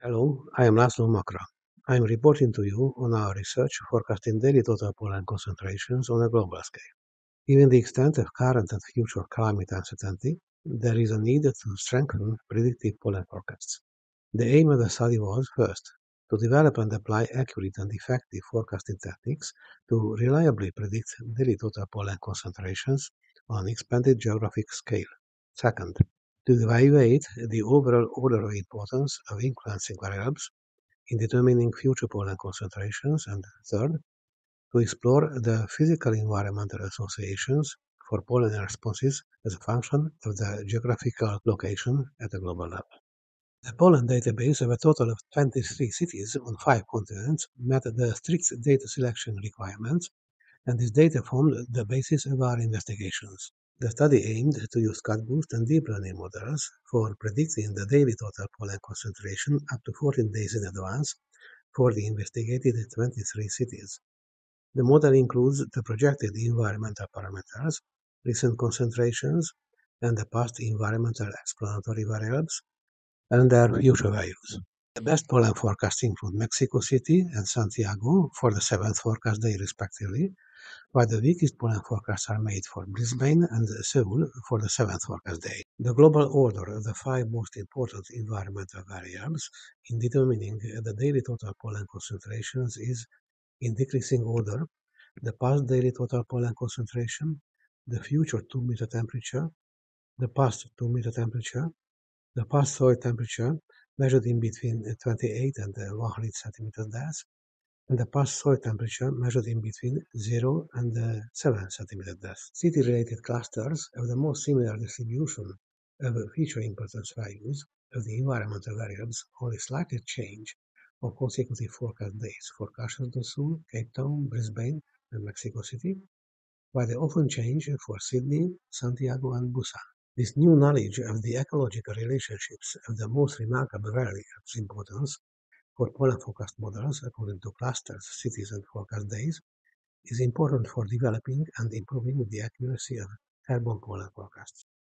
Hello, I am Laszlo Makra. I am reporting to you on our research forecasting daily total pollen concentrations on a global scale. Given the extent of current and future climate uncertainty, there is a need to strengthen predictive pollen forecasts. The aim of the study was, first, to develop and apply accurate and effective forecasting techniques to reliably predict daily total pollen concentrations on an expanded geographic scale. Second, to evaluate the overall order of importance of influencing variables in determining future pollen concentrations, and third, to explore the physical environmental associations for pollen responses as a function of the geographical location at a global level. The pollen database of a total of 23 cities on five continents met the strict data selection requirements, and this data formed the basis of our investigations. The study aimed to use CatBoost and deep learning models for predicting the daily total pollen concentration up to 14 days in advance for the investigated 23 cities. The model includes the projected environmental parameters, recent concentrations, and the past environmental explanatory variables, and their future values. The best pollen forecasts include Mexico City and Santiago for the seventh forecast day, respectively, while the weakest pollen forecasts are made for Brisbane and Seoul for the seventh forecast day. The global order of the five most important environmental variables in determining the daily total pollen concentrations is, in decreasing order, the past daily total pollen concentration, the future 2 meter temperature, the past 2 meter temperature, the past soil temperature measured in between 28 and 100 centimeters depth, and the past soil temperature measured in between 0 and uh, 7 centimeter depth. City-related clusters have the most similar distribution of feature importance values of the environmental variables only slightly change of consecutive forecast days for Caxias do Sul, Cape Town, Brisbane, and Mexico City, while they often change for Sydney, Santiago, and Busan. This new knowledge of the ecological relationships of the most remarkable variables importance for pollen forecast models according to clusters, cities, and forecast days is important for developing and improving the accuracy of airborne pollen forecasts.